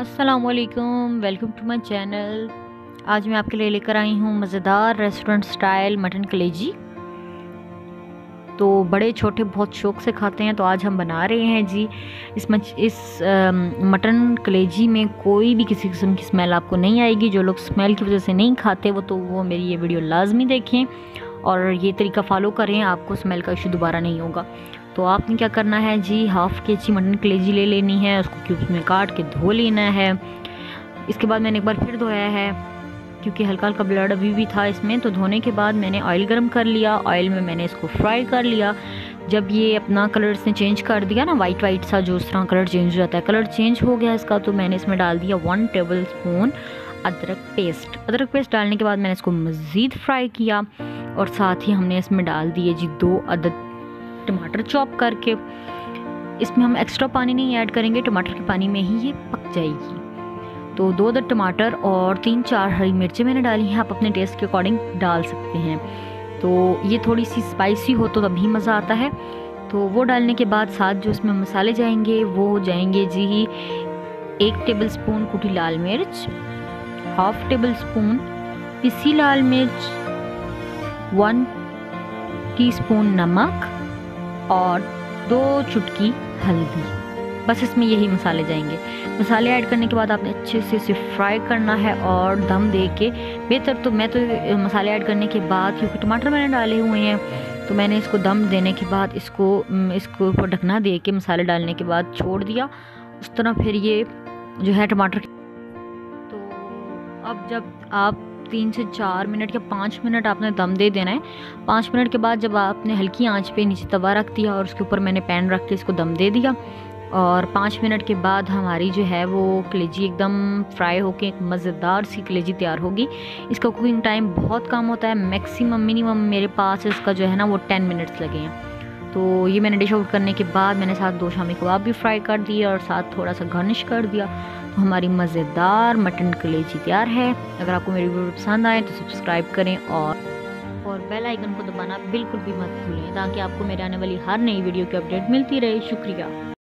असलकुम welcome to my channel. आज मैं आपके लिए लेकर आई हूँ मज़ेदार रेस्टोरेंट स्टाइल मटन कलेजी। तो बड़े, छोटे, बहुत शौक से खाते हैं तो आज हम बना रहे हैं जी। इस मच, इस मटन कलेजी में कोई भी किसी किस्म की स्मेल आपको नहीं आएगी। जो लोग स्मेल की वजह से नहीं खाते, वो तो वो मेरी ये वीडियो लाजमी देखें। और ये तरीका फॉलो करें आपको स्मेल का इशू दोबारा नहीं होगा। तो आपने क्या करना है जी हाफ़ के जी मटन कलेजी ले लेनी है, उसको क्यूब्स में काट के धो लेना है। इसके बाद मैंने एक बार फिर धोया है, क्योंकि हल्का हल्का ब्लड अभी भी था इसमें तो धोने के बाद मैंने ऑयल गर्म कर लिया। ऑयल में मैंने इसको फ्राई कर लिया। जब ये अपना कलर इसने चेंज कर दिया ना वाइट वाइट सा, जो उस तरह कलर चेंज हो जाता है कलर चेंज हो गया इसका तो मैंने इसमें डाल दिया वन टेबल स्पून अदरक पेस्ट अदरक पेस्ट डालने के बाद मैंने इसको मज़ीद फ्राई किया। और साथ ही हमने इसमें डाल दिए जी दो अदद टमाटर चॉप करके। इसमें हम एक्स्ट्रा पानी नहीं ऐड करेंगे, टमाटर के पानी में ही ये पक जाएगी। तो दो दर टमाटर और तीन चार हरी मिर्चें मैंने डाली हैं, आप अपने टेस्ट के अकॉर्डिंग डाल सकते हैं। तो ये थोड़ी सी स्पाइसी हो तो तभी मज़ा आता है। तो वो डालने के बाद साथ जो इसमें मसाले जाएँगे, वो हो जाएँगे जी एक टेबल स्पून कुटी लाल मिर्च हाफ़ टेबल स्पून पिसी लाल मिर्च वन टीस्पून नमक और दो चुटकी हल्दी। बस इसमें यही मसाले जाएँगे। मसाले ऐड करने के बाद आपने अच्छे से इसे फ्राई करना है और दम दे के बेहतर तो मैं तो मसाले ऐड करने के बाद, क्योंकि टमाटर मैंने डाले हुए हैं तो मैंने इसको दम देने के बाद इसको इसको ऊपर ढकना, दे के मसाले डालने के बाद छोड़ दिया। उस तरह फिर ये जो है टमाटर तो अब जब आप तीन से चार मिनट या पाँच मिनट आपने दम दे देना है। पाँच मिनट के बाद जब आपने हल्की आँच पे नीचे तवा रख दिया और उसके ऊपर मैंने पैन रख के इसको दम दे दिया और पाँच मिनट के बाद हमारी जो है वो कलेजी एकदम फ्राई होके एक मज़ेदार सी कलेजी तैयार होगी। इसका कुकिंग टाइम बहुत कम होता है, मैक्सिमम, मिनिमम मेरे पास इसका जो है ना वो टेन मिनट्स लगे हैं। तो ये मैंने डिश आउट करने के बाद मैंने साथ दो शामी कबाब भी फ्राई कर दिए और साथ थोड़ा सा गार्निश कर दिया। तो हमारी मज़ेदार मटन कलेजी तैयार है। अगर आपको मेरी वीडियो पसंद आए तो सब्सक्राइब करें और और बेल आइकन को दबाना बिल्कुल भी मत भूलें ताकि आपको मेरे आने वाली हर नई वीडियो की अपडेट मिलती रहे। शुक्रिया।